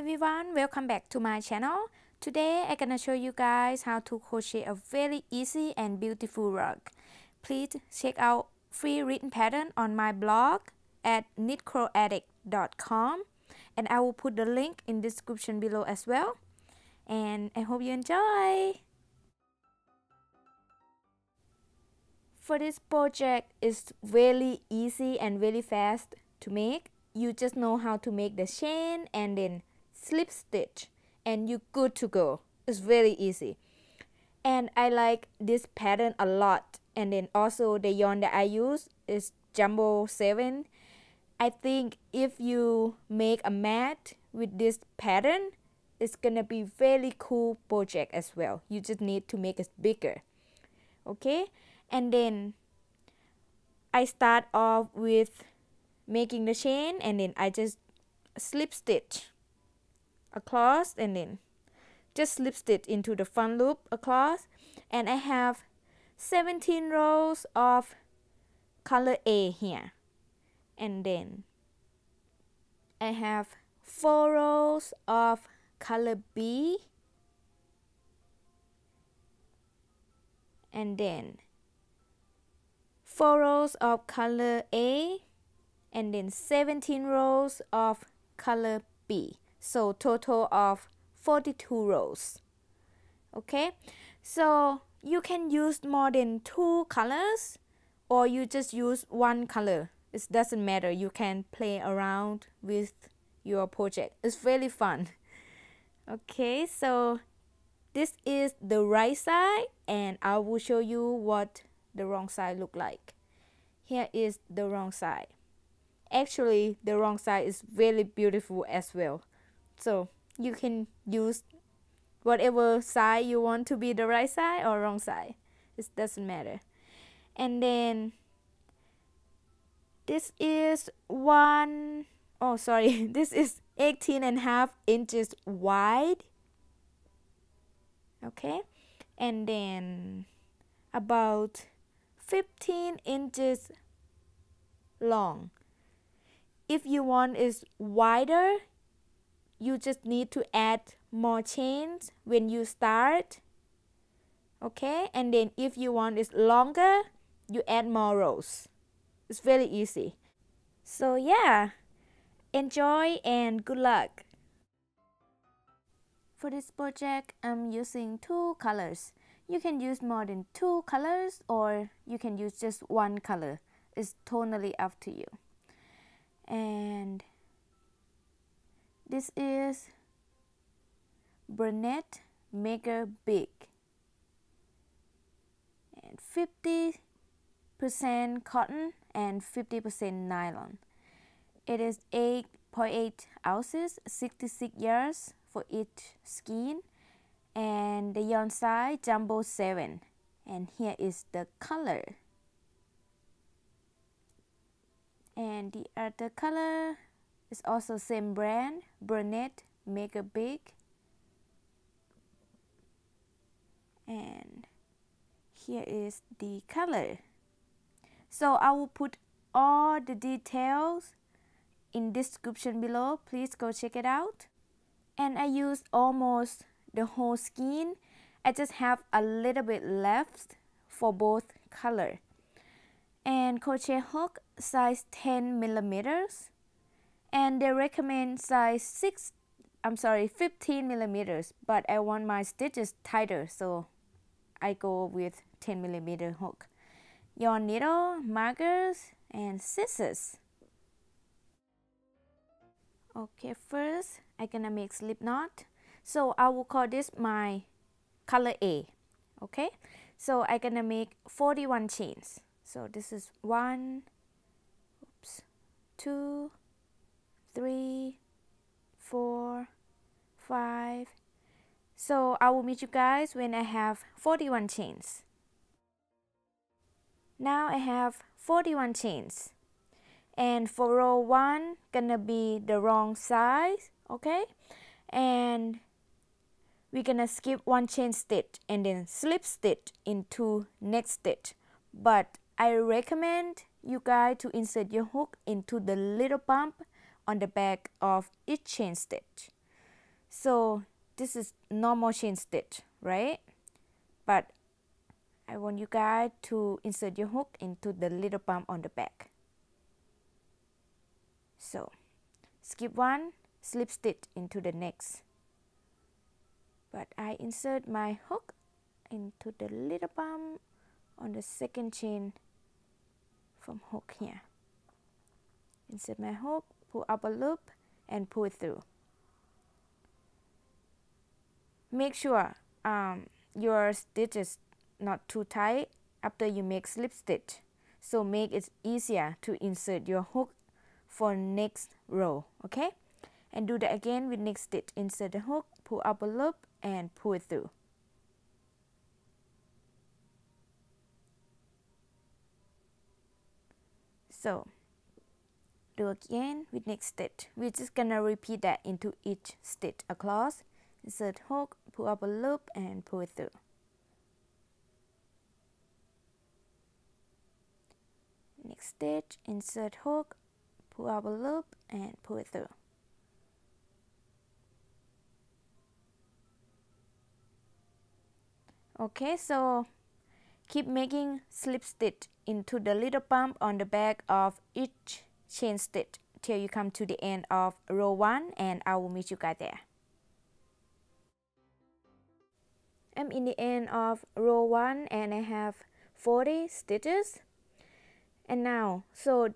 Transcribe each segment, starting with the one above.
everyone, welcome back to my channel. Today I'm gonna show you guys how to crochet a very easy and beautiful rug. Please check out free written pattern on my blog at knitcroaddict.com and I will put the link in description below as well. And I hope you enjoy! For this project, it's really easy and really fast to make you just know how to make the chain and then slip stitch and you're good to go. It's very easy. And I like this pattern a lot. And then also the yarn that I use is jumbo 7 I think if you make a mat with this pattern it's gonna be very cool project as well. You just need to make it bigger. Okay? And then I start off with making the chain and then I just slip stitch across and then just slip stitch into the front loop across and I have 17 rows of color A here. And then I have 4 rows of color B. And then 4 rows of color A. And then 17 rows of color B. So total of 42 rows. Okay, so you can use more than two colors or you just use one color. It doesn't matter. You can play around with your project. It's really fun. Okay, so this is the right side and I will show you what the wrong side look like. Here is the wrong side actually the wrong side is really beautiful as well so you can use whatever side you want to be the right side or wrong side. It doesn't matter. And then this is one oh sorry. This is 18 and a half inches wide. Okay? And then about 15 inches long. If you want is wider you just need to add more chains when you start okay? And then if you want is longer you add more rows. It's very easy. So yeah. Enjoy and good luck. For this project I'm using two colors. You can use more than two colors or you can use just one color. It's totally up to you. And this is Bernat Maker Big. And 50% cotton and 50% nylon. It is 8.8 ounces, 66 yards for each skein and the yarn size jumbo 7 and here is the color. And the other color is also same brand Bernat Maker Big. And here is the color. So I will put all the details in description below. Please go check it out. And I used almost the whole skin. I just have a little bit left for both color. And crochet hook size 10 millimeters and they recommend size 6 I'm sorry 15 millimeters but I want my stitches tighter so I go with 10 millimeter hook. Yarn needle markers and scissors. Okay first I'm gonna make slip knot. So I will call this my color A okay? So I'm gonna make 41 chains. So this is one, oops, two, three, four, five. So I will meet you guys when I have 41 chains. Now I have 41 chains. And for row 1, gonna be the wrong size, okay? And we're gonna skip one chain stitch and then slip stitch into next stitch. But I recommend you guys to insert your hook into the little bump on the back of each chain stitch. so this is normal chain stitch right? But I want you guys to insert your hook into the little bump on the back. So skip one slip stitch into the next. But I insert my hook into the little bump on the second chain from hook here. Insert my hook pull up a loop and pull it through. Make sure um, your stitch is not too tight after you make slip stitch. So make it easier to insert your hook for next row okay? And do that again with next stitch. Insert the hook pull up a loop and pull it through. So do again with next stitch we're just gonna repeat that into each stitch across insert hook pull up a loop and pull it through. Next stitch insert hook pull up a loop and pull it through. Okay so keep making slip stitch into the little bump on the back of each chain stitch till you come to the end of row 1 and I will meet you guys there. I'm in the end of row 1 and I have 40 stitches. And now so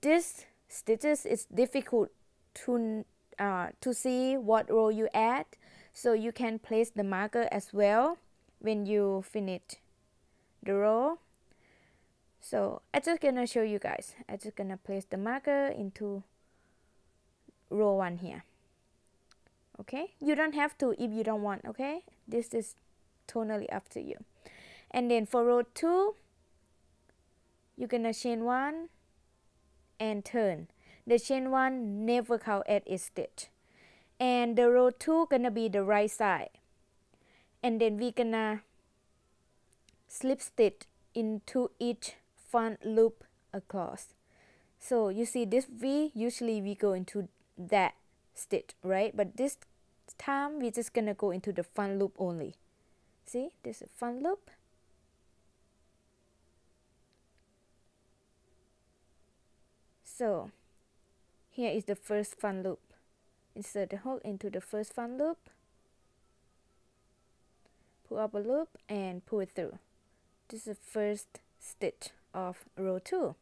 this stitches is difficult to uh, to see what row you add. So you can place the marker as well when you finish the row so I'm just gonna show you guys. I'm just gonna place the marker into row 1 here. Okay? You don't have to if you don't want okay? This is totally up to you. And then for row 2 you're gonna chain one and turn. The chain one never count as a stitch. And the row two gonna be the right side. And then we gonna slip stitch into each front loop across so you see this V usually we go into that stitch right but this time we're just gonna go into the front loop only see this is front loop So here is the first front loop. Insert the hook into the first front loop. Pull up a loop and pull it through. This is the first stitch of row 2.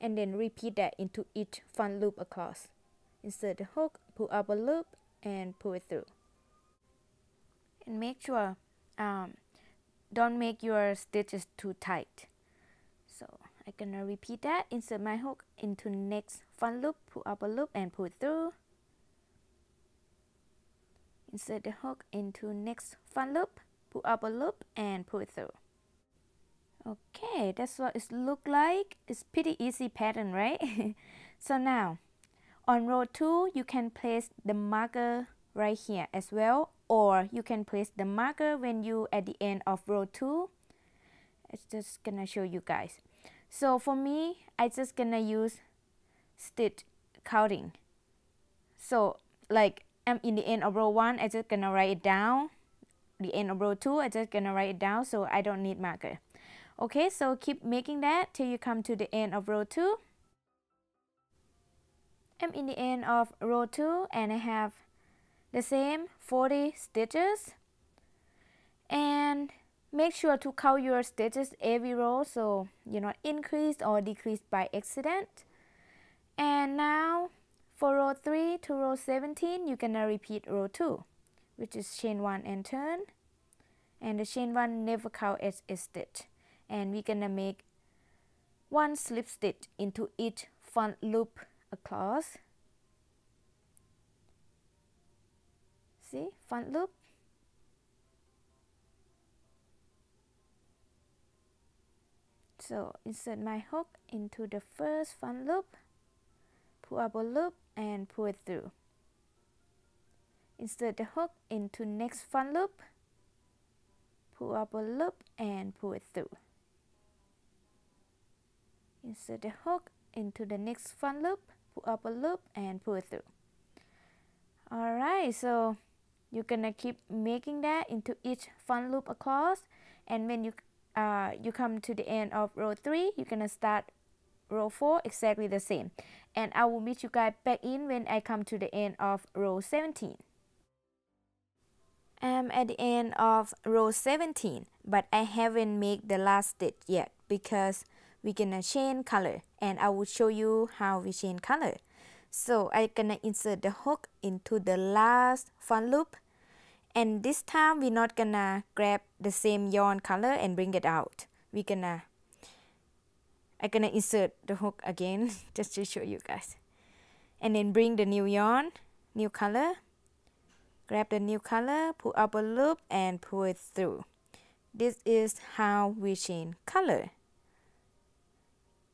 And then repeat that into each front loop across. Insert the hook, pull up a loop and pull it through. And make sure um, don't make your stitches too tight. So I'm gonna repeat that insert my hook into next front loop pull up a loop and pull it through insert the hook into next front loop pull up a loop and pull it through okay that's what it look like it's pretty easy pattern right so now on row 2 you can place the marker right here as well or you can place the marker when you at the end of row 2 it's just gonna show you guys so for me, I just gonna use stitch counting. So like I'm in the end of row 1, I just gonna write it down. The end of row 2, I just gonna write it down so I don't need marker. Okay, so keep making that till you come to the end of row 2. I'm in the end of row 2 and I have the same 40 stitches. And Make sure to count your stitches every row so you're not increased or decreased by accident. And now for row 3 to row 17, you're gonna repeat row 2, which is chain 1 and turn. And the chain 1 never count as a stitch. And we're gonna make one slip stitch into each front loop across. See, front loop So insert my hook into the first front loop, pull up a loop and pull it through. Insert the hook into next front loop, pull up a loop and pull it through. Insert the hook into the next front loop, pull up a loop and pull through. Alright, so you're gonna keep making that into each front loop across. And when you uh, you come to the end of row 3 you're gonna start row 4 exactly the same. And I will meet you guys back in when I come to the end of row 17 I'm at the end of row 17 but I haven't made the last stitch yet because we're gonna change color and I will show you how we change color. So I'm gonna insert the hook into the last front loop and this time we're not gonna grab the same yarn color and bring it out. We're gonna I'm gonna insert the hook again just to show you guys. And then bring the new yarn new color grab the new color pull up a loop and pull it through. This is how we change color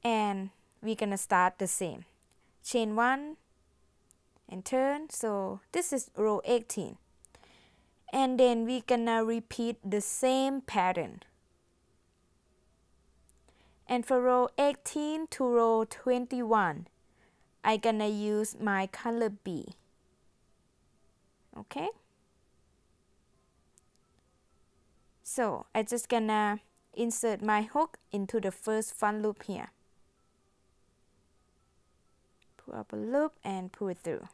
and we're gonna start the same. Chain one and turn so this is row 18 and then we gonna repeat the same pattern. And for row 18 to row 21 I gonna use my color B. Okay? So I just gonna insert my hook into the first front loop here pull up a loop and pull it through.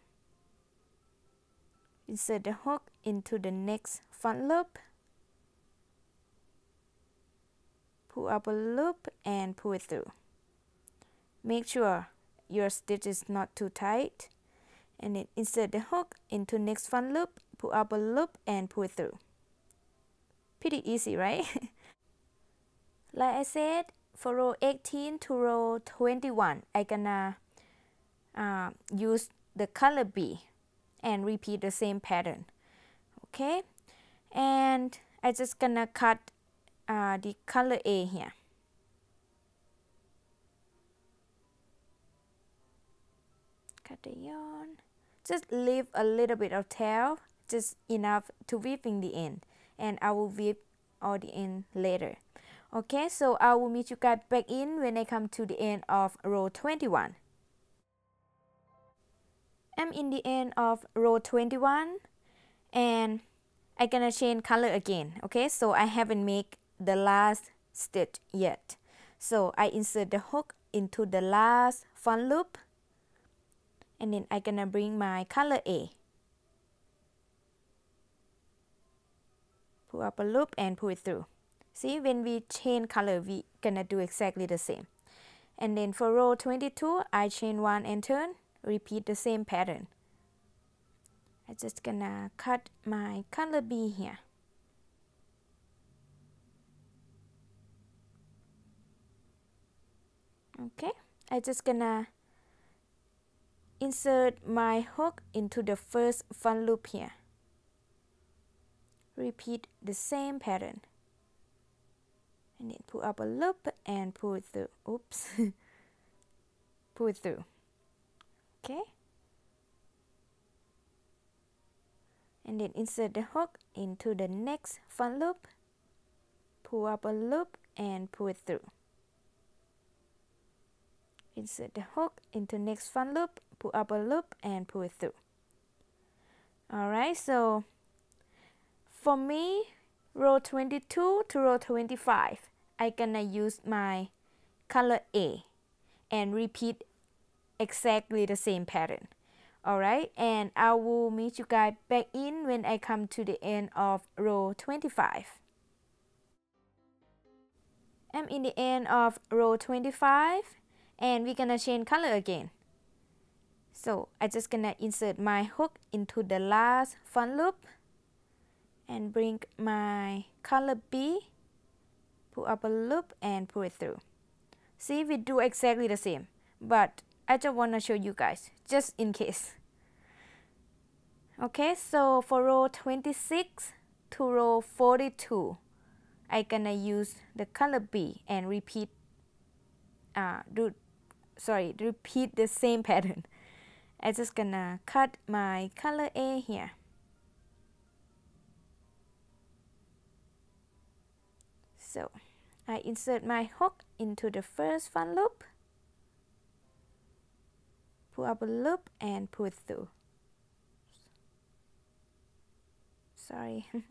Insert the hook into the next front loop. Pull up a loop and pull it through. Make sure your stitch is not too tight. And then insert the hook into next front loop. Pull up a loop and pull it through. Pretty easy right? Like I said for row 18 to row 21 I gonna uh, use the color B and repeat the same pattern okay? And I just gonna cut uh, the color A here. Cut the yarn. Just leave a little bit of tail just enough to weave in the end. And I will weave all the end later okay? So I will meet you guys back in when I come to the end of row 21 I'm in the end of row 21 and I gonna change color again okay? So I haven't made the last stitch yet. So I insert the hook into the last front loop and then I gonna bring my color A. Pull up a loop and pull it through. See when we change color we gonna do exactly the same. And then for row 22 I chain one and turn repeat the same pattern. I'm just gonna cut my color B here. Okay, I'm just gonna insert my hook into the first front loop here. Repeat the same pattern. And then pull up a loop and pull through. Oops. pull it through okay. And then insert the hook into the next front loop. Pull up a loop and pull it through. Insert the hook into next front loop. Pull up a loop and pull it through. Alright so for me row 22 to row 25 I gonna use my color A and repeat exactly the same pattern. Alright and I will meet you guys back in when I come to the end of row 25 I'm in the end of row 25 and we're gonna change color again. So I just gonna insert my hook into the last front loop and bring my color B pull up a loop and pull it through. See we do exactly the same but I just want to show you guys just in case. Okay so for row 26 to row 42 I gonna use the color B and repeat uh, do sorry repeat the same pattern. I just gonna cut my color A here. So I insert my hook into the first front loop pull up a loop and pull through. Sorry.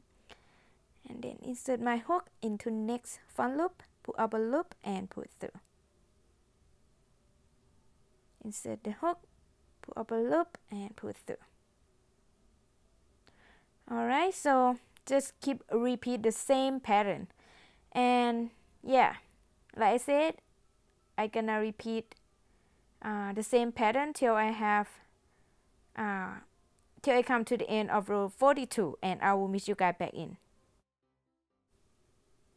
And then insert my hook into next front loop pull up a loop and pull through. Insert the hook pull up a loop and pull through. Alright so just keep repeat the same pattern. And yeah like I said I gonna repeat uh, the same pattern till I have uh, till I come to the end of row 42 and I will meet you guys back in.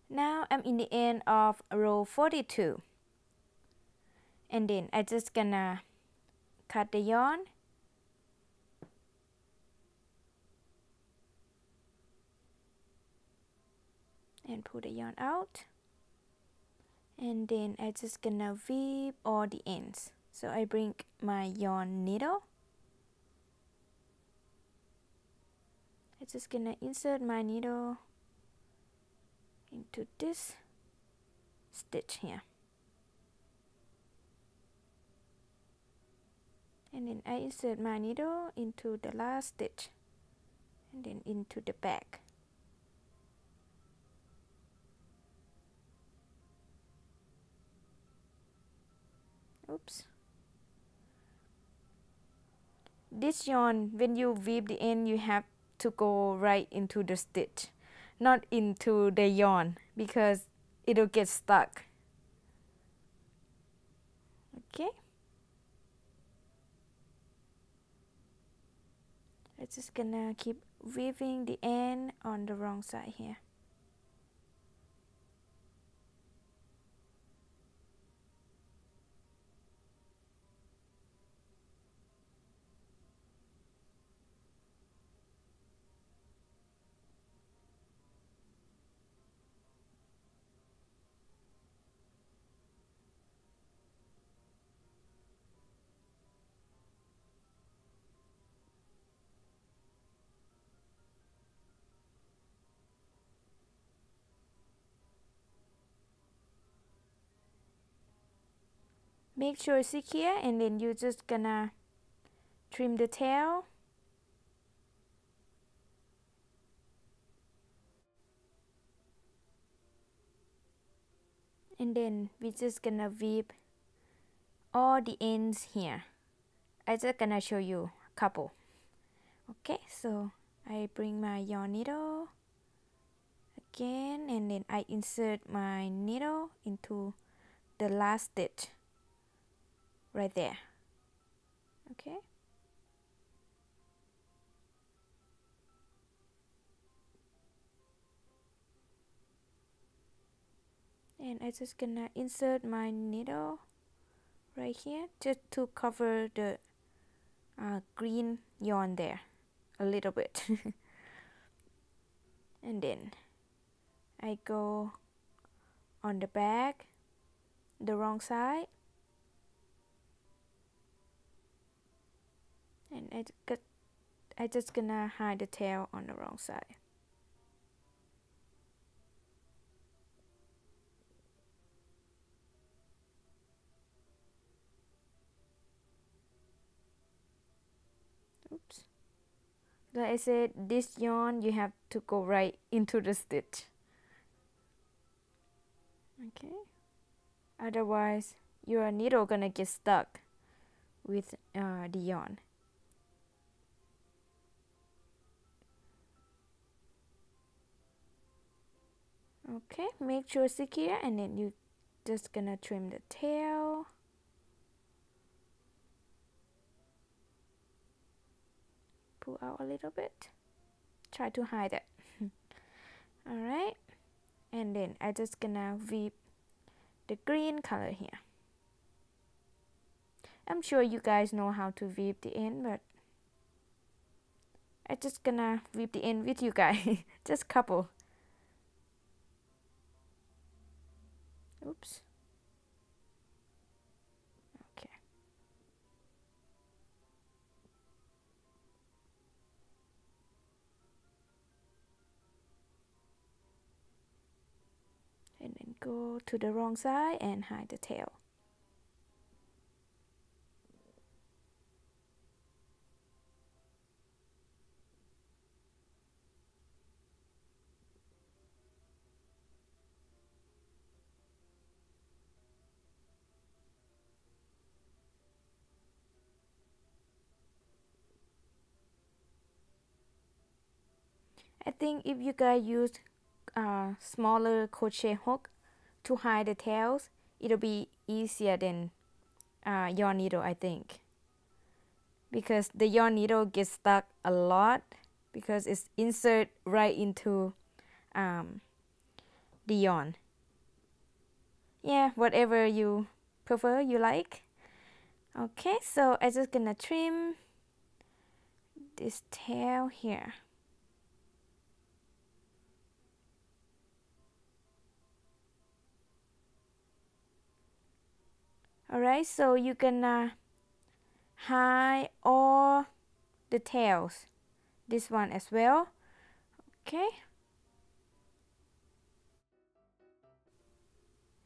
Now I'm in the end of row 42 and then I just gonna cut the yarn. And pull the yarn out. And then I just gonna weave all the ends so I bring my yarn needle. I'm just gonna insert my needle into this stitch here. And then I insert my needle into the last stitch and then into the back. Oops this yarn when you weave the end you have to go right into the stitch not into the yarn because it'll get stuck. Okay? I'm just gonna keep weaving the end on the wrong side here make sure it's secure and then you're just gonna trim the tail. And then we're just gonna weave all the ends here. I just gonna show you a couple. Okay so I bring my yarn needle again and then I insert my needle into the last stitch right there. Okay? And I just gonna insert my needle right here just to cover the uh, green yarn there a little bit. And then I go on the back the wrong side and I, got, I just gonna hide the tail on the wrong side. Oops. Like I said this yarn you have to go right into the stitch. Okay. Otherwise your needle gonna get stuck with uh, the yarn okay make sure secure and then you just gonna trim the tail. Pull out a little bit. Try to hide it. All right and then I just gonna weave the green color here. I'm sure you guys know how to weave the end but I just gonna weave the end with you guys. Just couple Oops. Okay. And then go to the wrong side and hide the tail. I think if you guys use a smaller crochet hook to hide the tails it'll be easier than uh, yarn needle I think. Because the yarn needle gets stuck a lot because it's insert right into um, the yarn. Yeah whatever you prefer you like. Okay so I'm just gonna trim this tail here alright so you can uh, hide all the tails. This one as well. Okay.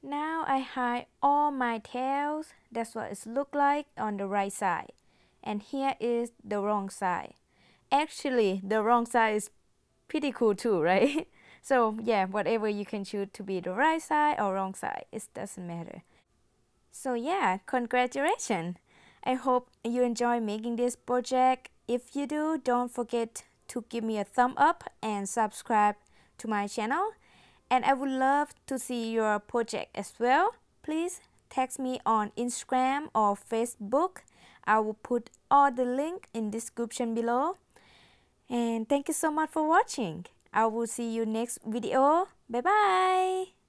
Now I hide all my tails. That's what it look like on the right side. And here is the wrong side. Actually the wrong side is pretty cool too right? So yeah whatever you can choose to be the right side or wrong side it doesn't matter so yeah, congratulations! I hope you enjoy making this project. If you do, don't forget to give me a thumb up and subscribe to my channel. And I would love to see your project as well. Please text me on Instagram or Facebook. I will put all the link in description below. And thank you so much for watching. I will see you next video. Bye bye.